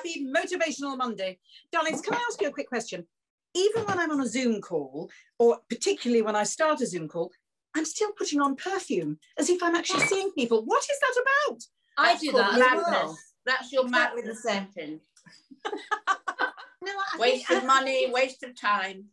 happy motivational Monday. Darlings, can I ask you a quick question? Even when I'm on a Zoom call, or particularly when I start a Zoom call, I'm still putting on perfume as if I'm actually seeing people. What is that about? I That's do called that as madness. well. That's your Exactly madness. the same thing. No, I think- Waste I of money, it's- waste of time.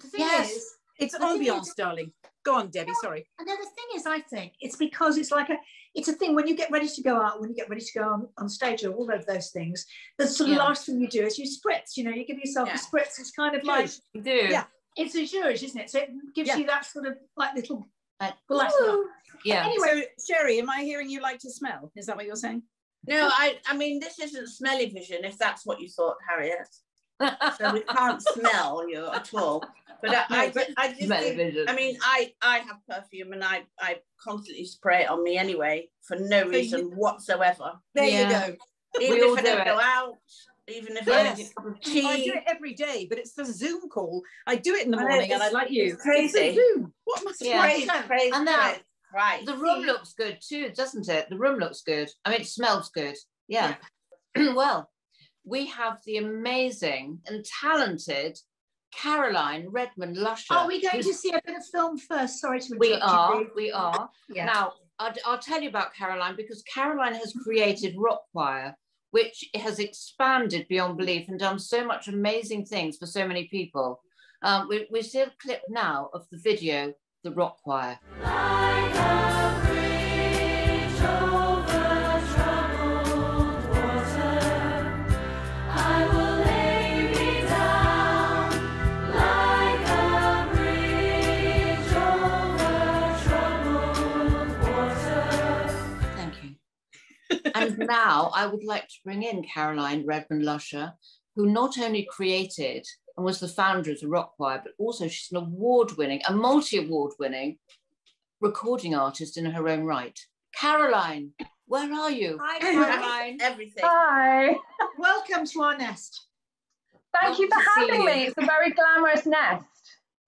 The thing Yes. is, It's The thing ambiance, is- darling. Go on, Debbie, sorry. and then the thing is, I think it's because it's like a, it's a thing when you get ready to go out, when you get ready to go on, on stage or all of those things, the sort of Yeah. last thing you do is you spritz, you know, you give yourself Yeah. a spritz. It's kind of like, Good. You do. Yeah. it's a zhuzh, isn't it? So it gives Yeah. you that sort of like little, Like, well, that's not, Yeah. Anyway. So, Sherrie, am I hearing you like to smell? Is that what you're saying? No, I, I mean, this isn't smelly vision, if that's what you thought, Harriet. So we can't smell you at all. But I, I, I just think. I mean, I, I have perfume and I, I constantly spray it on me anyway for no you- reason whatsoever. There Yeah. you go. Even all if I do don't it. go out, even if Yes. I get a cup of I do it every day, but it's the Zoom call. I do it in the morning, and I like you. it's crazy. It's a Zoom. What must Yeah. I? Praise, So- and now- praise, right. The room looks good too, doesn't it? The room looks good. I mean, it smells good. Yeah. well, we have the amazing and talented Caroline Redman Lusher. are we going to see a bit of film first? Sorry to interrupt We are. Dee. We are. Yeah. Now, I'll, I'll tell you about Caroline because Caroline has created Rock Choir, which has expanded beyond belief and done so much amazing things for so many people. Um, we, we see a clip now of the video, The Rock Choir. Now I would like to bring in Caroline Redman Lusher, who not only created and was the founder of the Rock Choir, but also she's an award winning, a multi award winning recording artist in her own right. Caroline, where are you? Hi, Caroline. Everything. Hi. Welcome to our nest. Thank you for Lovely to see having you. me. It's a very glamorous nest.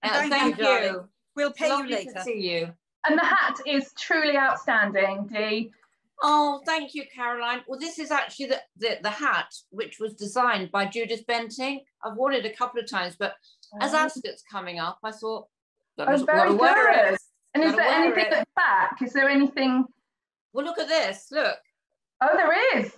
Uh, Thank thank you, you. darling. We'll pay you Lovely later. to see you. And the hat is truly outstanding, Dee. Oh, thank you, Caroline. Well, this is actually the, the, the hat which was designed by Judith Benting. I've worn it a couple of times, but as oh. Ascot's coming up, I thought, Oh, very good. And is there anything it. at the back? Is there anything? Well, look at this. Look, Oh, there is.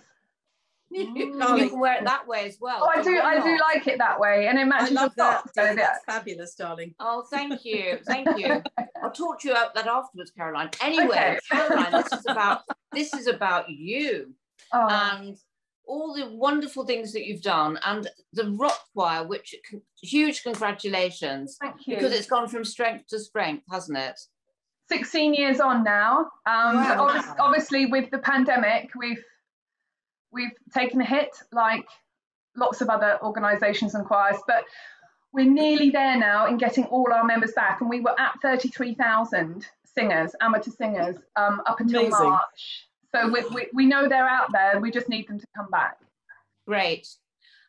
You can wear it that way as well. Oh, I do. why I do like it that way, and it matches your love that. top. So Dee. that, That's fabulous, darling. Oh, thank you, thank you. I'll talk to you about that afterwards, Caroline. Anyway, Okay. Caroline, this is about this is about you oh, and all the wonderful things that you've done, and the rock choir, which huge congratulations thank you. because it's gone from strength to strength, hasn't it? 16 years on now. Um, Wow. obvi- obviously, with the pandemic, we've we've taken a hit, like lots of other organisations and choirs. But we're nearly there now in getting all our members back, and we were at 33,000 singers, amateur singers, um, up until Amazing. March. So we, we, we know they're out there. We just need them to come back. Great.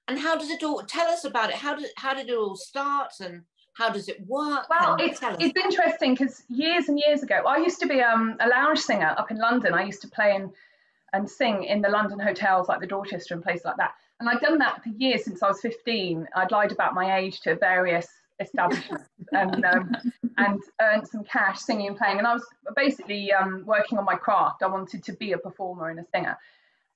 And how does it all? Tell us about it. How did how did it all start, and how does it work? Well, it's, it's interesting because years and years ago, I used to be um, a lounge singer up in London. I used to play in, and sing in the London hotels like the Dorchester and places like that. And I'd done that for years since I was 15. I'd lied about my age to various establishments and um, and earned some cash singing and playing. And I was basically um, working on my craft. I wanted to be a performer and a singer.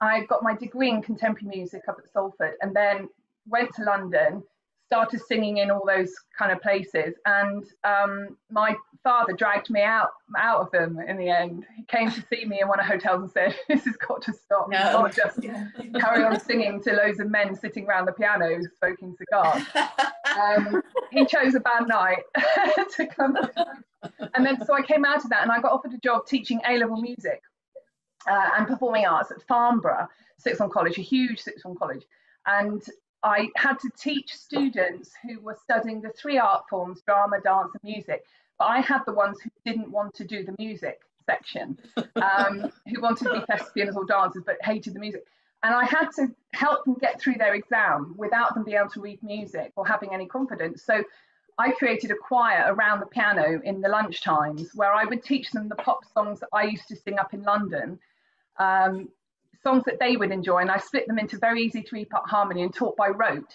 I got my degree in contemporary music up at Salford and then went to London, started singing in all those kind of places. And um, my father dragged me out out of them in the end. He came to see me in one of the hotels and said, This has got to stop. You No. can't just carry on singing to loads of men sitting around the piano smoking cigars. Um, he chose a bad night to come. And then so I came out of that and I got offered a job teaching A level music uh, and performing arts at Farnborough Sixth Form College, a huge sixth form college. And I had to teach students who were studying the three art forms drama, dance, and music. But I had the ones who didn't want to do the music section, um, who wanted to be thespians or dancers but hated the music. And I had to help them get through their exam without them being able to read music or having any confidence. So I created a choir around the piano in the lunch times where I would teach them the pop songs that I used to sing up in London, um, songs that they would enjoy, and I split them into very easy three part harmony and taught by rote.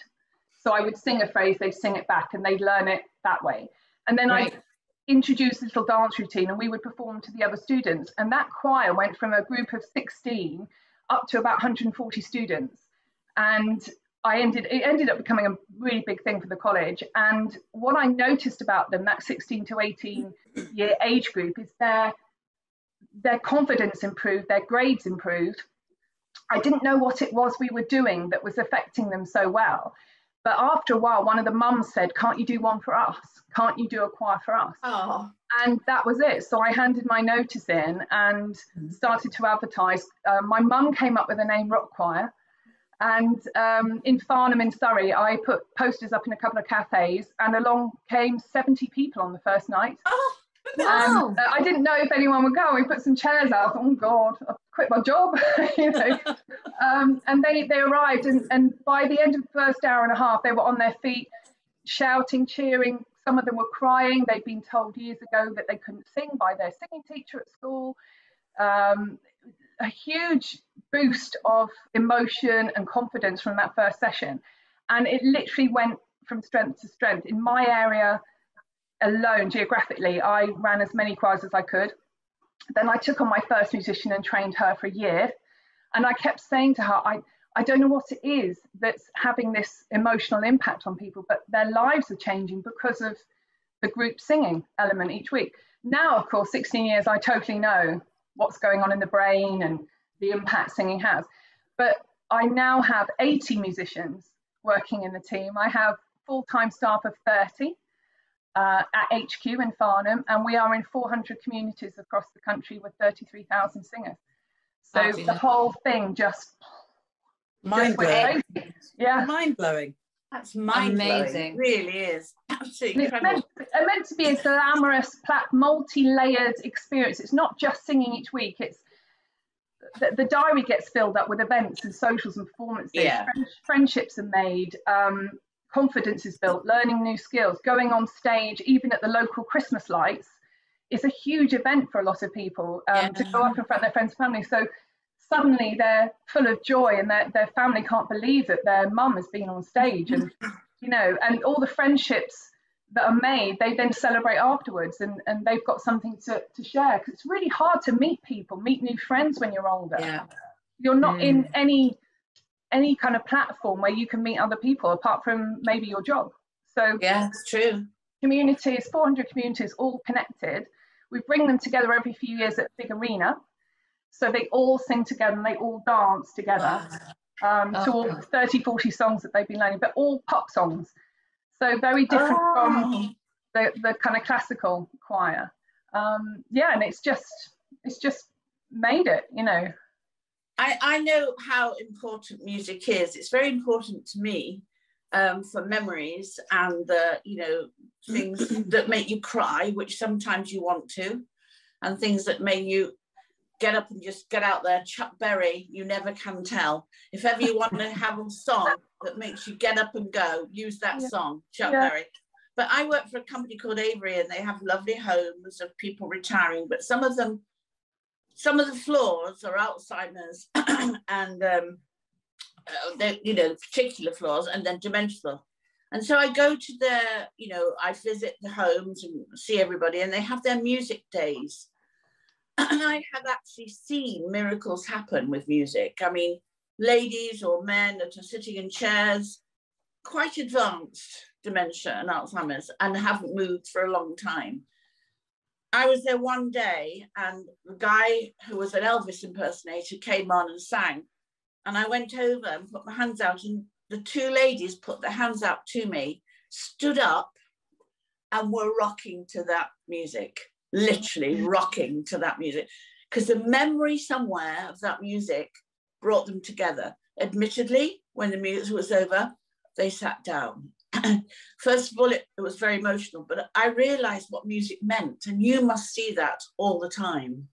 So I would sing a phrase, they'd sing it back, and they'd learn it that way. And then Right. I introduced a little dance routine, and we would perform to the other students. And that choir went from a group of 16 up to about 140 students. And I ended it ended up becoming a really big thing for the college. And what I noticed about them, that 16 to 18 year age group, is their their confidence improved, their grades improved. I didn't know what it was we were doing that was affecting them so well. But after a while, one of the mums said, Can't you do one for us? Can't you do a choir for us? Oh, and that was it. So I handed my notice in and Mhm. started to advertise. Uh, my mum came up with the name Rock Choir. And um, in Farnham in Surrey, I put posters up in a couple of cafes, and along came 70 people on the first night. oh, Wow. Um, uh, I didn't know if anyone would go. We put some chairs out. Oh God, I've quit my job. you know. um, and they they arrived, and, and by the end of the first hour and a half, they were on their feet, shouting, cheering. Some of them were crying. They'd been told years ago that they couldn't sing by their singing teacher at school. Um, a huge boost of emotion and confidence from that first session, and it literally went from strength to strength. In my area, alone geographically, I ran as many choirs as I could. Then I took on my first musician and trained her for a year. And I kept saying to her, I, I don't know what it is that's having this emotional impact on people, but their lives are changing because of the group singing element each week. Now, of course, 16 years, I totally know what's going on in the brain and the impact singing has. But I now have 80 musicians working in the team. I have full time staff of 30 uh, at HQ in Farnham, and we are in 400 communities across the country with 33,000 singers. So Fabulous. the whole thing just, Mind just blowing. crazy. Yeah. Mind blowing. that's mind Amazing. Really is absolutely And it's incredible. meant, it's meant to be a glamorous, pla- multi-layered experience. It's not just singing each week. It's the, the diary gets filled up with events and socials and performances. Yeah. Friendships are made. Um, confidence is built. Learning new skills. Going on stage, even at the local Christmas lights, is a huge event for a lot of people um, to go up in front of their friends and family. So suddenly they're full of joy, and their their family can't believe that their mum has been on stage, and you know, and all the friendships that are made, they then celebrate afterwards, and and they've got something to to share. Because it's really hard to meet people, meet new friends when you're older. Yeah. You're not in any any kind of platform where you can meet other people apart from maybe your job. So Yeah, it's true. communities, 400 communities, all connected. We bring them together every few years at Big Arena. So they all sing together and they all dance together um, to all Oh. 30, 40 songs that they've been learning, but all pop songs. So very different from Oh. the, the kind of classical choir. Um, yeah, and it's just, it's just made it, you know. I, I know how important music is. It's very important to me um, for memories and uh, you know things that make you cry, which sometimes you want to, and things that make you get up and just get out there. Chuck Berry, you never can tell. If ever you want to have a song that makes you get up and go, use that Yeah. song, Chuck Yeah. Berry. But I work for a company called Avery, and they have lovely homes of people retiring. But some of them some of the floors are Alzheimer's and um, uh, you know particular floors and then dementia floors. And so I go to their, you know, I visit the homes and see everybody, and they have their music days. And I have actually seen miracles happen with music. I mean, ladies or men that are sitting in chairs, quite advanced dementia and Alzheimer's, and haven't moved for a long time. I was there one day and the guy who was an Elvis impersonator came on and sang. And I went over and put my hands out, and the two ladies put their hands out to me, stood up, and were rocking to that music, literally mm. rocking to that music. Because the memory somewhere of that music brought them together. Admittedly, when the music was over, they sat down. First of all, it, it was very emotional, but I realized what music meant, and you must see that all the time.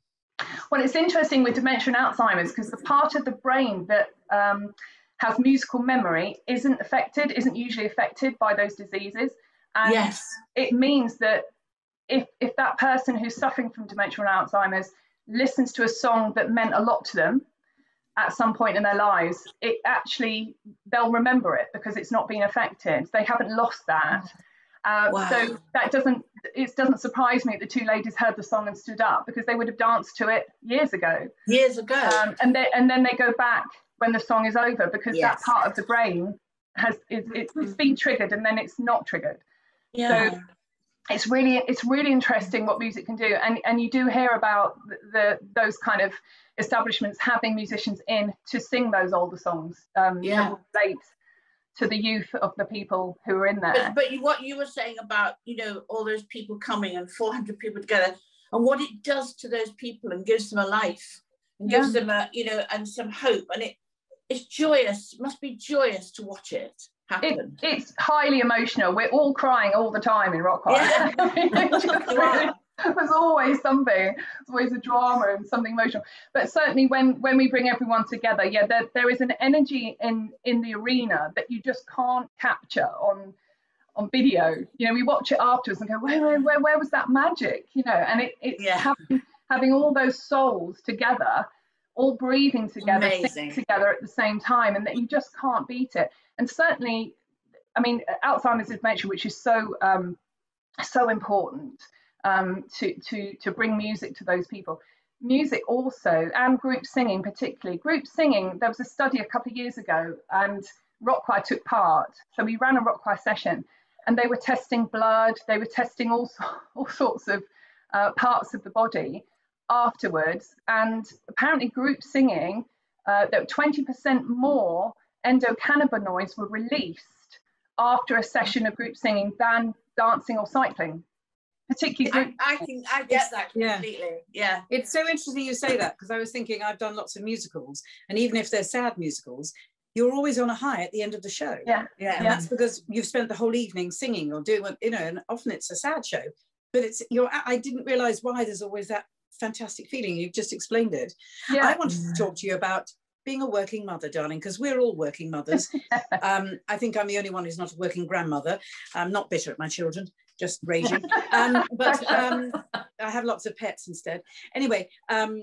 Well, it's interesting with dementia and Alzheimer's because the part of the brain that um, has musical memory isn't affected, isn't usually affected by those diseases. And yes. it means that if, if that person who's suffering from dementia and Alzheimer's listens to a song that meant a lot to them, at some point in their lives, it actually they'll remember it because it's not been affected. They haven't lost that. Uh, Wow. So that doesn't it doesn't surprise me that the two ladies heard the song and stood up because they would have danced to it years ago. Years ago. Um, and they, and then they go back when the song is over because Yes. that part of the brain has is it's, it's been triggered and then it's not triggered yeah. So it's really it's really interesting what music can do and and you do hear about the, the those kind of establishments having musicians in to sing those older songs um Yeah. relate to the youth of the people who are in there But, but you, what you were saying about, you know, all those people coming and 400 people together and what it does to those people and gives them a life and gives them a, you know, and some hope. And it it's joyous, must be joyous to watch it it, happen. it's highly emotional we're all crying all the time in rock choir Yeah. I mean, it's just You are. really- there's always something. There's always a drama and something emotional. But certainly when when we bring everyone together yeah there, there is an energy in in the arena that you just can't capture on on video. You know we watch it afterwards and go where where where, where was that magic? You know and it, it's Yeah. having, having all those souls together all breathing together together at the same time and that you just can't beat it. And certainly i mean alzheimer's dementia which is so um so important um, to, to, to bring music to those people. Music also, and group singing particularly. Group singing, there was a study a couple of years ago, and rock choir took part. So we ran a rock choir session, and they were testing blood, they were testing all, all sorts of uh, parts of the body afterwards. And apparently, group singing, uh, that 20% more endocannabinoids were released after a session of group singing than dancing or cycling particularly I, group I can I get that Yeah. completely. Yeah. It's so interesting you say that because I was thinking I've done lots of musicals, and even if they're sad musicals, you're always on a high at the end of the show. Yeah. Yeah. And that's because you've spent the whole evening singing or doing you know, and often it's a sad show. But it's you're I didn't realise why there's always that fantastic feeling. You've just explained it. Yeah. I wanted to talk to you about being a working mother, darling, because we're all working mothers. um, I think I'm the only one who's not a working grandmother. I'm not bitter at my children, just raging. Um, but um, I have lots of pets instead. Anyway, um,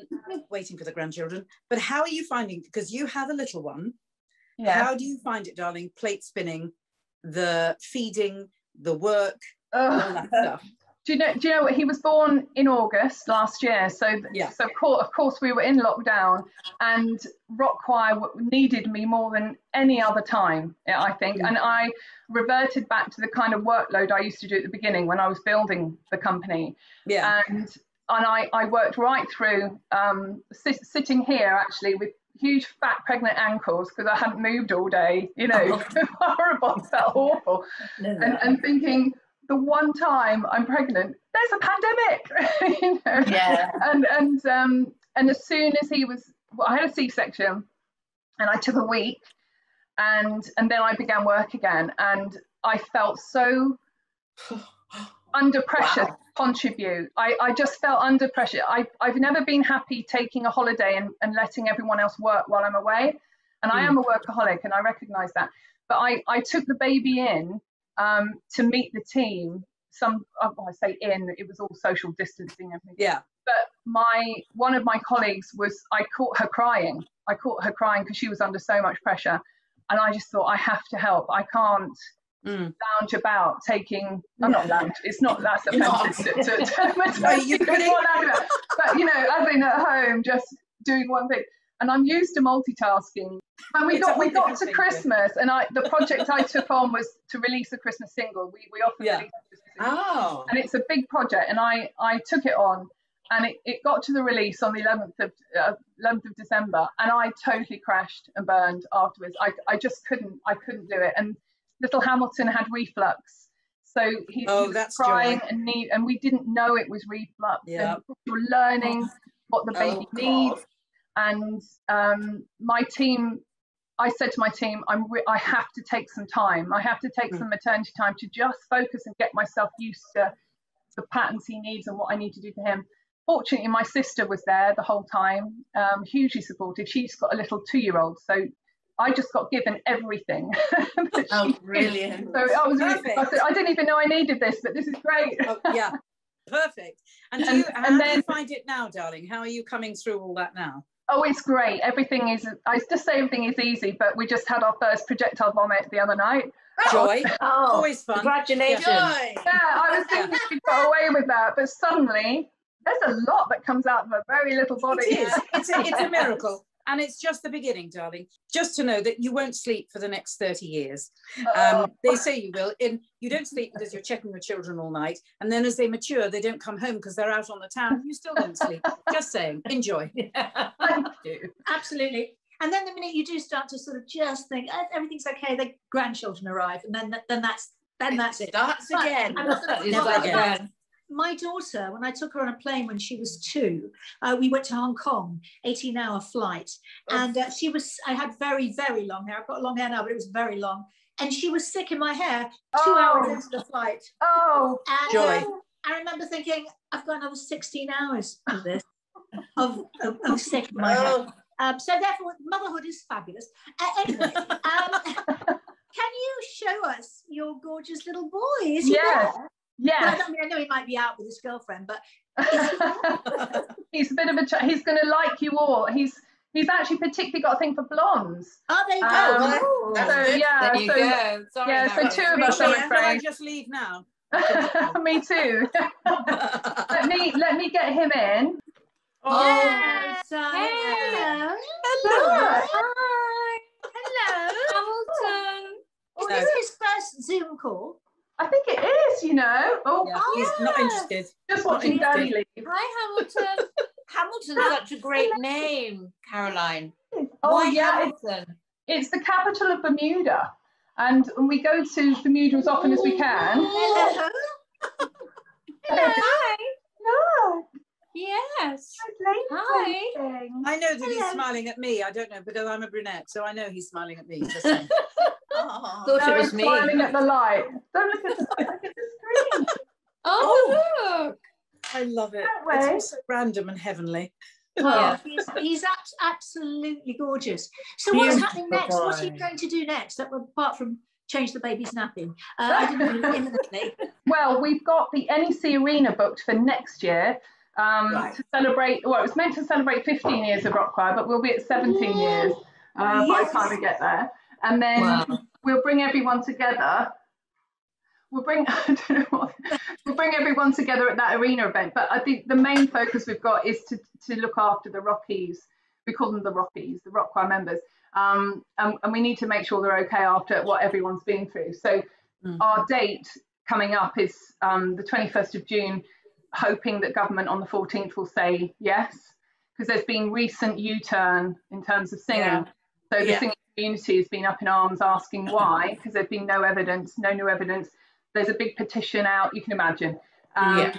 waiting for the grandchildren. But how are you finding? Because you have a little one. yeah How do you find it, darling? Plate spinning, the feeding, the work, all that stuff. Do you know do you know what? He was born in august last year so Yeah. so of course, of course we were in lockdown and rock choir needed me more than any other time i think. And i reverted back to the kind of workload i used to do at the beginning when i was building the company. Yeah. and and I, I worked right through um, sit, sitting here actually with huge fat pregnant ankles because I hadn't moved all day, you know, horrible, felt awful, and, and thinking the one time I'm pregnant, there's a pandemic, you know, Yeah. and and um, and as soon as he was, well, I had a C-section, and I took a week, and and then I began work again, and I felt so under pressure Wow. to contribute. I, I just felt under pressure. I, I've never been happy taking a holiday and, and letting everyone else work while I'm away. And I am a workaholic and I recognize that. But I, I took the baby in um, to meet the team. Some, oh, I say in, it was all social distancing everything Yeah. but my one of my colleagues was I caught her crying. I caught her crying because she was under so much pressure, and I just thought I have to help. I can't Mm. lounge about taking. I'm not lounge. It's not that's offensive to, to, to, you to kidding? what I'm about. But you know, as in at home, just doing one thing. And I'm used to multitasking. And we It's got we got to Christmas, and I the project I took on was to release a Christmas single. We we often Yeah. release a Christmas single Oh. and it's a big project and i i took it on and it, it got to the release on the 11th of uh, 11th of december and i totally crashed and burned afterwards i i just couldn't i couldn't do it and little hamilton had reflux so he, Oh, he was crying joy. and need and we didn't know it was reflux Yeah. and you're learning what the baby Oh, needs. And um, my team i said to my team i'm re- i have to take some time i have to take Mm. some maternity time to just focus and get myself used to the patterns he needs and what i need to do for him fortunately my sister was there the whole time um, hugely supportive she's got a little two-year-old so i just got given everything Oh, brilliant. so i was really. I, said, I didn't even know i needed this but this is great Oh, yeah. Perfect. And, And- you, and how do you then- find it now, darling? How are you coming through all that now? Oh, it's great. Everything is, I just say everything is easy, but we just had our first projectile vomit the other night. Joy. Oh, oh Always fun. congratulations. Joy. Yeah, I was thinking we got away with that, but suddenly there's a lot that comes out of a very little body. It is. It's a, it's a miracle. And it's just the beginning, darling. Just to know that you won't sleep for the next 30 years. Oh, Um, they say you will. In you don't sleep because you're checking your children all night, and then as they mature, they don't come home because they're out on the town. You still don't sleep. Just saying. Enjoy. you. Absolutely. And then the minute you do start to sort of just think "Eh, everything's okay, the grandchildren arrive, and then then that's then that's it. Starts again. I'm not gonna Is forget that about again? My daughter, when I took her on a plane when she was two, uh, we went to Hong Kong, 18 hour flight. And uh, she was, I had very, very long hair. I've got long hair now, but it was very long. And she was sick in my hair two Oh. hours into the flight. Oh, And Joy. uh, I remember thinking, I've got another 16 hours of this, of, of, of sick in my hair. Oh, Um, so therefore, motherhood is fabulous. Uh, anyway, um, can you show us your gorgeous little boy? Is Yes. there? Well, yes. I mean, I know he might be out with his girlfriend, but he's a bit of a, ch- he's going to like you all. He's, he's actually particularly got a thing for blondes. oh, there you go. Um, Oh, that's so good. yeah, There you so, go. Sorry, yeah, so two of us, I'm Shall I just leave now? Me too. let me let me get him in. Oh, Yes, Hey. hello. Hello. Hi. Hello. Hamilton. Is this is his first Zoom call? I think it is, you know. Oh, yeah, he's not interested. just watching Not Daddy leave. Hi, Hamilton. Hamilton's such a great name, Caroline. Oh Why yeah, it's, Hamilton? it's the capital of Bermuda, and and we go to Bermuda as often as we oh, can. Hello. Hi. No, Yes. Hi. I know that he's smiling at me. I don't know because I'm a brunette, so I know he's smiling at me. Just saying. Oh. Thought No, it was he's me. smiling at the light. Don't look at the, look at the screen. Oh, look. I love it. That It's way. all so random and heavenly. Yeah. Oh, he's, he's abs- absolutely gorgeous. So what's happening next? Beautiful What are you going to do next? That apart from change the baby's napping, uh, I didn't know imminently. Well, we've got the NEC Arena booked for next year um, Right. to celebrate. Well, it was meant to celebrate 15 years of Rock Choir, but we'll be at 17 years uh, by the time we get there. And then Wow. We'll bring everyone together. We'll bring I don't know what, we'll bring everyone together at that arena event. But I think the main focus we've got is to to look after the Rockies. We call them the Rockies, the Rock Choir members. Um, and, and we need to make sure they're okay after what everyone's been through. So Mm. our date coming up is um, the 21st of June, hoping that government on the 14th will say yes, because there's been recent U-turn in terms of singing. Yeah. So the Yeah. singing community has been up in arms asking why, because there's been no evidence, no new evidence. There's a big petition out, you can imagine. Um, Yeah.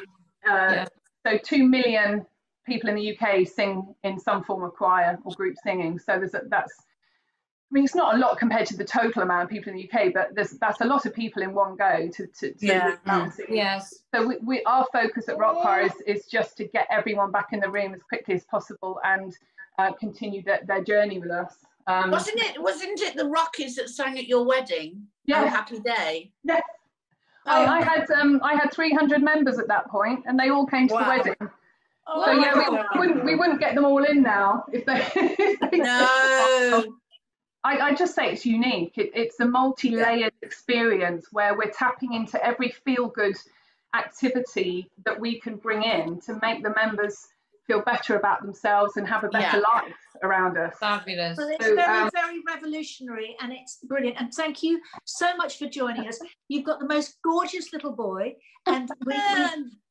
uh, Yeah. So two million people in the UK sing in some form of choir or group singing. So there's a, that's, I mean, it's not a lot compared to the total amount of people in the UK, but there's that's a lot of people in one go to to, to Yeah. mountain. Yes. So we, we our focus at Rock Choir is, is just to get everyone back in the room as quickly as possible and uh, continue their, their journey with us. Um, Wasn't it? Wasn't it the Rockies that sang at your wedding? Yeah. Oh, happy day. Yes. I, I had um, I had 300 members at that point, and they all came to Wow. the wedding. Oh, So yeah, wow. we wouldn't we wouldn't get them all in now if they. if they- no. I, I just say it's unique. It, it's a multi-layered experience where we're tapping into every feel-good activity that we can bring in to make the members feel better about themselves and have a better Yeah. life around us. Fabulous. Well, it's So, very, um, very revolutionary and it's brilliant. And thank you so much for joining us. You've got the most gorgeous little boy, and we,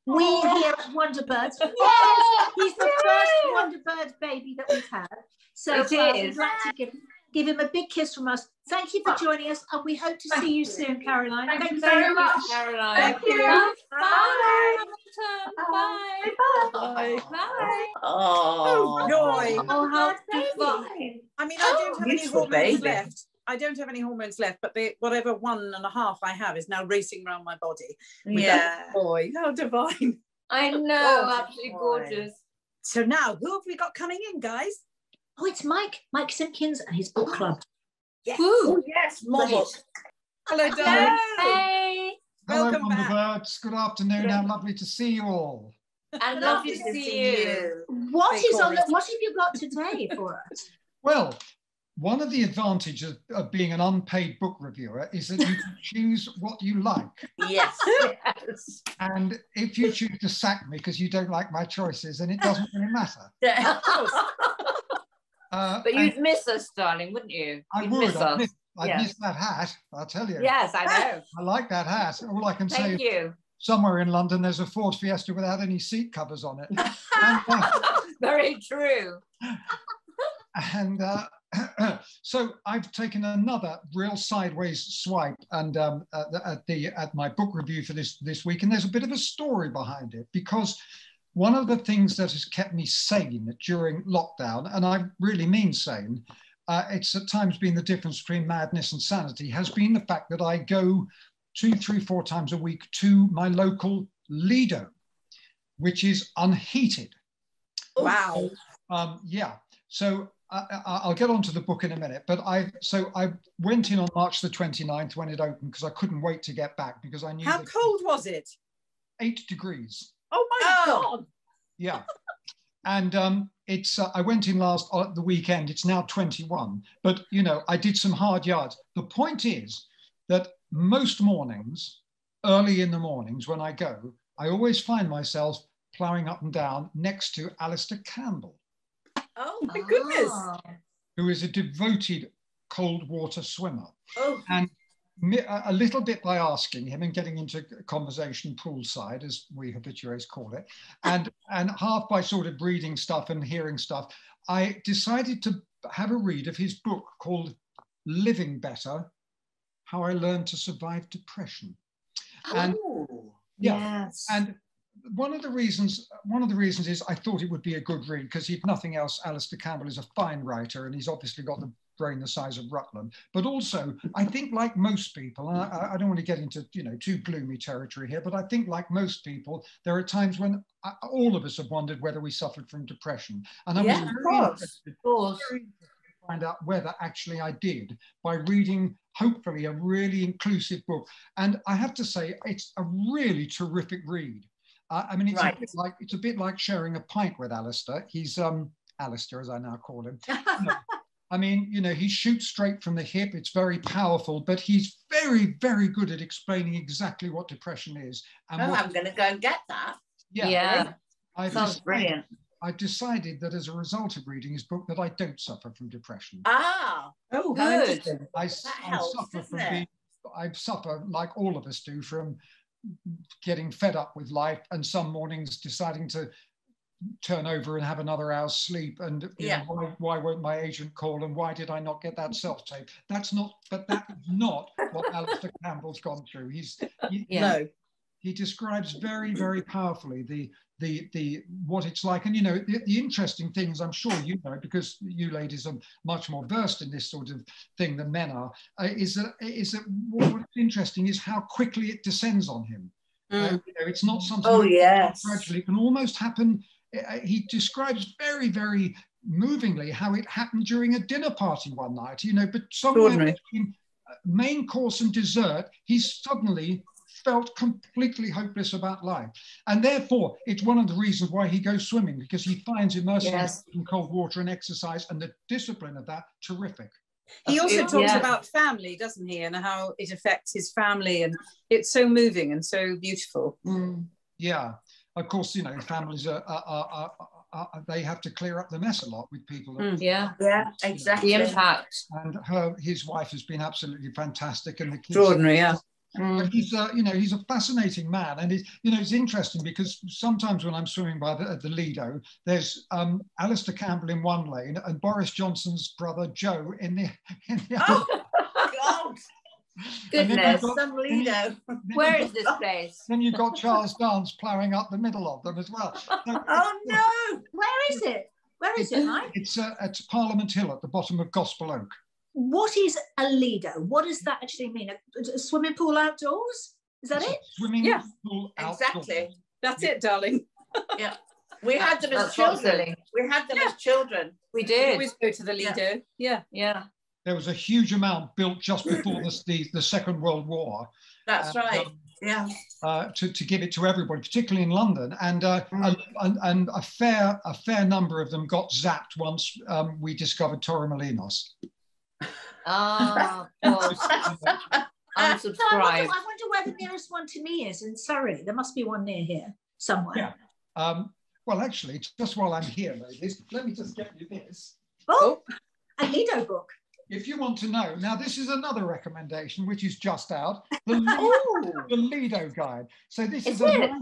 we, we here at Wonderbirds, yes, he's the first Wonderbird baby that we've had. So It uh, is. we'd like to give, give him a big kiss from us. Thank you for joining us, and we hope to Thank see you you. soon, Caroline. Thank Thank you you very very much. much. Caroline. Thank you. Bye. Bye. Hamilton. Bye. Bye. Bye. Bye. Oh. Joy. Oh, how Baby. divine. I mean, I don't have any hormones baby. left. I don't have any hormones left, but the, whatever one and a half I have is now racing around my body. with that Yeah. Boy, how divine. I know, oh, Gorgeous absolutely boy. gorgeous. So now, who have we got coming in, guys? Oh, it's Mike, Mike Simkins and his book club. Yes. Woo. Oh, yes, models. Hello, darling. Hey. Hello, Welcome back. Wonderbirds. Good afternoon. How lovely to see you all. And lovely to see you. What Hey, is on the, what have you got today for us? Well, one of the advantages of, of being an unpaid book reviewer is that you can choose what you like. Yes. Yes. And if you choose to sack me because you don't like my choices, then it doesn't really matter. Uh, but you'd miss us, darling, wouldn't you? I You'd would. miss I'd us. miss, I'd Yeah. miss that hat, I'll tell you. Yes, I know. I like that hat. All I can say Thank is you. Somewhere in London there's a Ford Fiesta without any seat covers on it. and uh, Very true. and uh, so I've taken another real sideways swipe and um, at, the, at the at my book review for this this week, and there's a bit of a story behind it because one of the things that has kept me sane during lockdown, and I really mean sane, uh, it's at times been the difference between madness and sanity, has been the fact that I go two, three, four times a week to my local Lido, which is unheated. Wow. Um, yeah. So I, I, I'll get onto the book in a minute, but I so I went in on March the 29th when it opened because I couldn't wait to get back because I knew How cold was it? eight degrees. Oh my Oh. God. Yeah. And um, it's uh, I went in last uh, the weekend. It's now 21, but you know I did some hard yards. The point is that most mornings, early in the mornings when I go, I always find myself ploughing up and down next to Alastair Campbell. Oh, my goodness. Ah. who is a devoted cold water swimmer. oh, And a a little bit by asking him and getting into conversation poolside, as we habitués call it, and, and half by sort of reading stuff and hearing stuff, I decided to have a read of his book called Living Better How I Learned to Survive Depression. And oh. yeah, Yes. and one of the reasons one of the reasons is I thought it would be a good read because if nothing else, Alastair Campbell is a fine writer and he's obviously got the brain the size of Rutland. But also, I think like most people, and I, I don't want to get into you know too gloomy territory here, but I think like most people, there are times when uh, all of us have wondered whether we suffered from depression. And I Yeah, was of very course. interested of course. very interested find out whether actually I did by reading, hopefully, a really inclusive book. And I have to say, it's a really terrific read. Uh, I mean, it's Right. a bit like it's a bit like sharing a pint with Alastair. He's um Alastair, as I now call him. I mean, you know, he shoots straight from the hip. It's very powerful, but he's very, very good at explaining exactly what depression is. And Oh, what, I'm going to go and get that. yeah, Yeah. I've Sounds decided- brilliant. I decided that as a result of reading his book, that I don't suffer from depression. Ah, Oh, how how Good. interesting. I, s- That I helps, suffer from it? being, I suffer like all of us do from getting fed up with life and some mornings deciding to turn over and have another hour's sleep and Yeah. know, why, why won't my agent call and why did I not get that self tape? That's not, but that's not what Alastair Campbell's gone through. He's, he, Yeah. No. He describes very very powerfully the the the what it's like and you know the, the interesting things i'm sure you know because you ladies are much more versed in this sort of thing than men are uh, is that is that what's interesting is how quickly it descends on him Uh, Mm. you know, it's not something oh yes. gradually it can almost happen uh, he describes very very movingly how it happened during a dinner party one night you know but somewhere between uh, main course and dessert he suddenly felt completely hopeless about life and therefore it's one of the reasons why he goes swimming because he finds immersing Yes. in cold water and exercise and the discipline of that terrific He also It- talks yeah. about family, doesn't he, and how it affects his family, and it's so moving and so beautiful. Mm. yeah of course you know families are, are, are, are, are, are they have to clear up the mess a lot with people that Mm. Yeah. Yeah, The exactly. impact. and her his wife has been absolutely fantastic and the kids Extraordinary, yeah. Mm. But he's, uh, you know, he's a fascinating man, and it's, you know, it's interesting because sometimes when I'm swimming by the, the Lido, there's um, Alastair Campbell in one lane and Boris Johnson's brother Jo in the in the other. Oh God! Goodness. got- Some Lido. then Where you've is this place? Then you've got Charles Dance ploughing up the middle of them as well. So Oh no! Where is it? Where is it, Mike? It's uh, at Parliament Hill at the bottom of Gospel Oak. What is a Lido? What does that actually mean? A, a swimming pool outdoors? Is that It's it? Swimming Yeah. pool outdoors. Exactly. That's it, darling. yeah. We had them as That's children. silly. We had them Yeah. as children. We We did. always go to the Lido. Yeah. Yeah. There was a huge amount built just before the, the, the Second World War. That's And, right. um, Yeah. uh, to, to give it to everybody, particularly in London, and, uh, Mm. a, and and a fair a fair number of them got zapped once um, we discovered Torremolinos. Of course. So I wonder, Unsubscribe. I wonder where the nearest one to me is in Surrey. There must be one near here somewhere. Yeah. Um, well, actually, just while I'm here, ladies, let me just get you this. Oh, a Lido book. If you want to know, now this is another recommendation which is just out, the, Li- Oh, the Lido Guide. So this Is is, a it? nice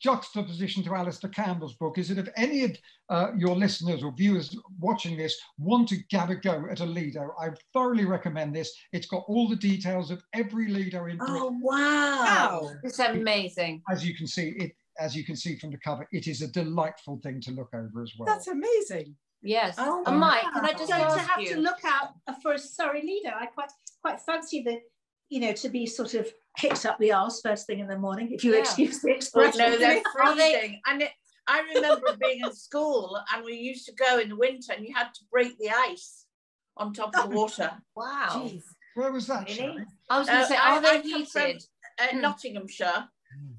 juxtaposition to Alastair Campbell's book. Is that if any of uh, your listeners or viewers watching this want to have a go at a Lido, I thoroughly recommend this. It's got all the details of every Lido in Britain. Oh wow. Wow. It's amazing. As you can see, it as you can see from the cover, it is a delightful thing to look over as well. That's amazing. Yes. Oh, and Mike, can I wow. just so to have you? to look out for a Surrey Lido, I quite quite fancy the, you know, to be sort of kicked up the arse first thing in the morning, if you Yeah. excuse the Well, expression. no, they're freezing. And it, I remember being in school and we used to go in the winter and you had to break the ice on top of the water. Wow. Jeez. Where was that? Really? I was going to Uh, say, I- are they I come from- Uh, Hmm. Nottinghamshire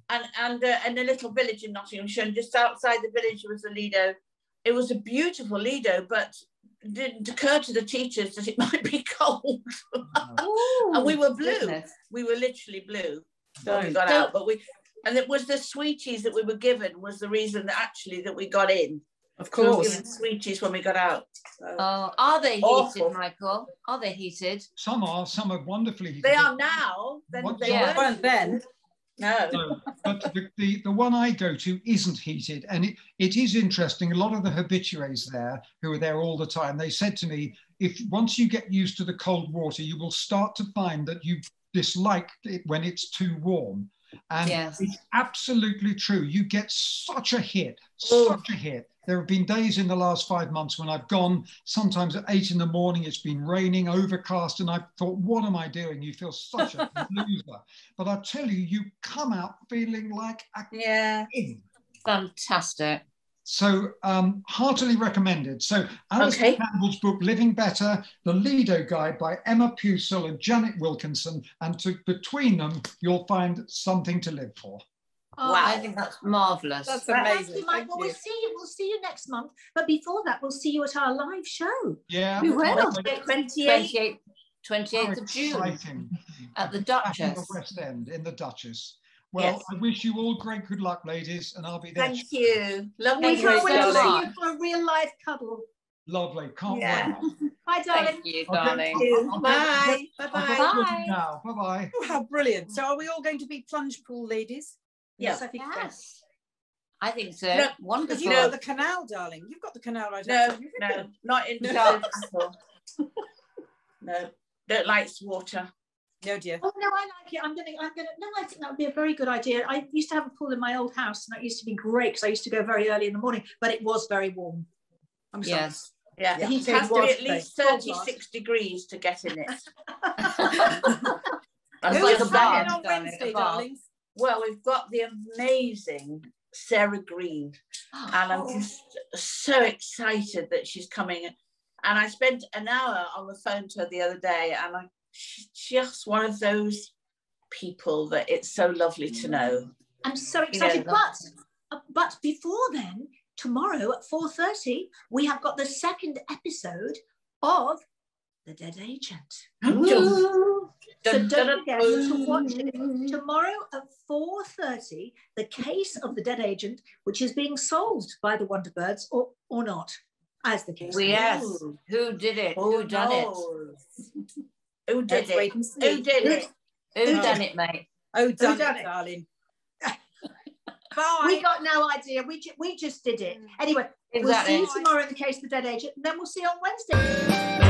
and, and uh, in a little village in Nottinghamshire and just outside the village was a Lido. It was a beautiful Lido, but it didn't occur to the teachers that it might be cold. Uh-huh. and we were blue. Goodness. We were literally blue when we Don't. got So- out. But we and it was the sweeties that we were given was the reason that actually that we got in. Of We were course. given sweeties when we got out. So- Oh, are they heated, Michael? Are they heated? Some are, some are wonderfully. heated. they are now. Then they Yeah. weren't Weren't then. No. No, but the, the, the one I go to isn't heated. And it, it is interesting. A lot of the habitués there, who are there all the time, they said to me, if once you get used to the cold water, you will start to find that you dislike it when it's too warm. And Yes. it's absolutely true. You get such a hit, Oh. such a hit. There have been days in the last five months when I've gone, sometimes at eight in the morning, it's been raining, overcast, and I've thought, what am I doing? You feel such a loser. But I tell you, you come out feeling like a Yeah. king. Fantastic. So um, heartily recommended. So Alastair Okay. Campbell's book, Living Better, The Lido Guide by Emma Pusill and Janet Wilkinson. And to, between them, you'll find something to live for. Oh, Wow. I think that's marvellous. That's Thank amazing. you, Mike. Thank Well, you. we'll see you. We'll see you next month. But before that, we'll see you at our live show. Yeah. We will. 28. 28th, 28th How of June at the Back in the West End, in the Duchess. Well, Yes. I wish you all great good luck, ladies, and I'll be there. Thank you. Lovely Thank We you can't to wait to so see much. you for a real live cuddle. Lovely. Can't Yeah. wait. Bye, darling. Oh, thank you, Okay. darling. you. I'll Bye. Bye I'll bye. get to Bye. now. Bye bye. Oh, how brilliant. So are we all going to be plunge pool ladies? Yes, I think. Yes. I think so. No, Because Wonderful. You know the canal, darling. You've got the canal right No, outside your no, not in No. no. no, don't like water. No, dear. Oh no, I like it. I'm gonna, I'm gonna. No, I think that would be a very good idea. I used to have a pool in my old house, and that used to be great because I used to go very early in the morning, but it was very warm. I'm sorry. Yes. Yeah, Yeah. it He has to be at least 36 degrees to get in it. That's Who like is a coming bath, on Wednesday, a bath. darlings? Well, we've got the amazing Sarah Green, and I'm just so excited that she's coming. And I spent an hour on the phone to her the other day, and I, she's just one of those people that it's so lovely to know. I'm so excited. but that's- uh, but before then, tomorrow at 4:30, we have got the second episode of The Dead Agent. So don't dun, forget dun. to watch it tomorrow at 4.30, the case of the dead agent, which is being solved by the Wonderbirds or, or not, as the case. We may be. yes. Ooh. Who did it? Who Who done it? Who did Let's it? wait and see. Who did it? Who Who done it, mate? Oh, done, done it, it? darling. We got no idea. We, ju- we just did it. Mm. Anyway, we'll see you tomorrow in the case of the dead agent, and then we'll see you on Wednesday.